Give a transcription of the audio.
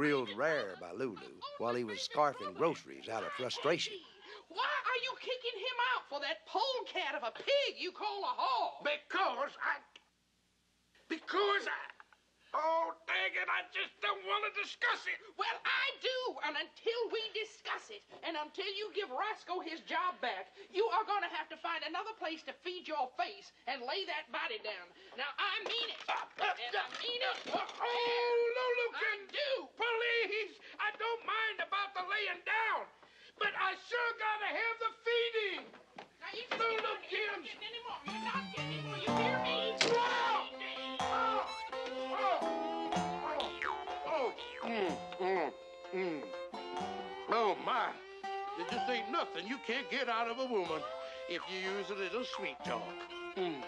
grilled rare by Lulu while he was scarfing groceries out of frustration. Why are you kicking him out for that polecat of a pig you call a hog? Because I. Because I. Oh, dang it, I just don't want to discuss it. Well, I do, and until we discuss it, and until you give Rosco his job back, you are going to have to find another place to feed your face and lay that body down. Now, I mean it. And I mean it. Oh, Lulu, I can do. Please, I don't mind about the laying down, but I sure gotta have the feeding. Now, you just No, you're no, not- you're not Jim. getting any more. You're not getting any more. You hear me? Oh, oh, oh, mm, mm, mm. Oh, my. It just ain't nothing you can't get out of a woman if you use a little sweet talk. Mm.